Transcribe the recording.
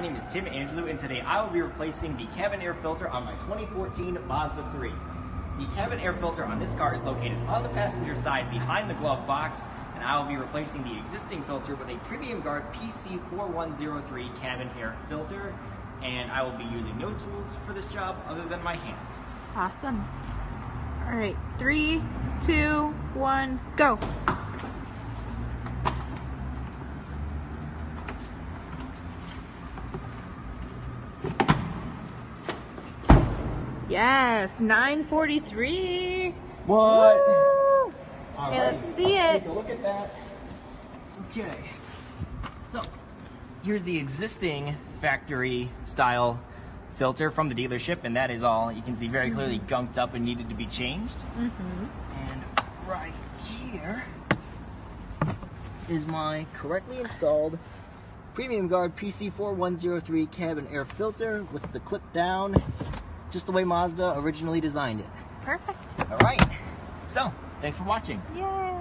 my name is Tim Angelou and today I will be replacing the cabin air filter on my 2014 Mazda 3. The cabin air filter on this car is located on the passenger side behind the glove box and I will be replacing the existing filter with a Premium Guard PC4103 cabin air filter and I will be using no tools for this job other than my hands. Awesome. All right, three, two, one, go. Yes, 943. What? Woo! All Okay, right, let's see it. Take a look at that. Okay. So, here's the existing factory style filter from the dealership, and that is all. You can see very clearly gunked up and needed to be changed. Mm-hmm. And right here is my correctly installed Premium Guard PC4103 cabin air filter with the clip down, just the way Mazda originally designed it. Perfect. All right. So, thanks for watching. Yay.